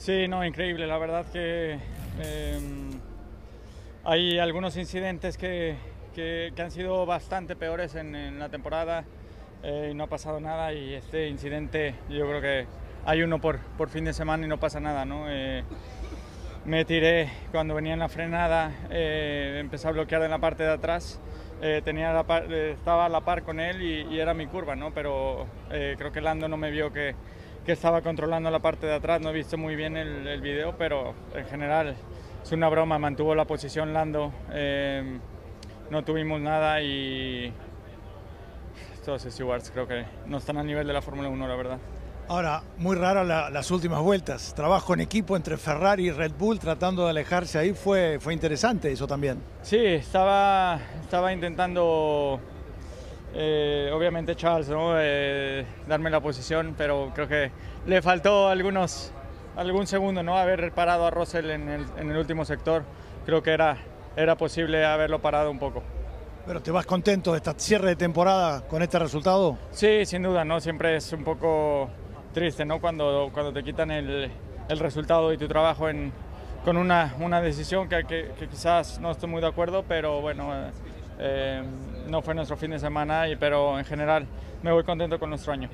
Sí, no, increíble. La verdad que eh, hay algunos incidentes que, que, que, han sido bastante peores en, en la temporada eh, y no ha pasado nada y este incidente yo creo que hay uno por, por fin de semana y no pasa nada, ¿no? Eh, me tiré cuando venía en la frenada, eh, empecé a bloquear en la parte de atrás, eh, tenía la par, eh, estaba a la par con él y, y era mi curva, ¿no? pero creo que Lando no me vio que, que, estaba controlando la parte de atrás, no he visto muy bien el, el video, pero en general es una broma, mantuvo la posición Lando, eh, no tuvimos nada y estos stewards creo que no están al nivel de la Fórmula 1, la verdad. Ahora, muy rara la, las últimas vueltas. Trabajo en equipo entre Ferrari y Red Bull tratando de alejarse ahí. Fue, fue interesante eso también. Sí, estaba, estaba intentando, eh, obviamente Charles, ¿no? eh, darme la posición, pero creo que le faltó algunos, algún segundo, ¿no? Haber parado a Russell en el, en el último sector. Creo que era, era posible haberlo parado un poco. ¿Pero te vas contento de esta cierre de temporada con este resultado? Sí, sin duda, ¿no? Siempre es un poco triste, ¿no? Cuando, cuando te quitan el, el resultado y tu trabajo en, con una, una decisión que, que, que, quizás no estoy muy de acuerdo, pero bueno, eh, no fue nuestro fin de semana, pero en general me voy contento con nuestro año.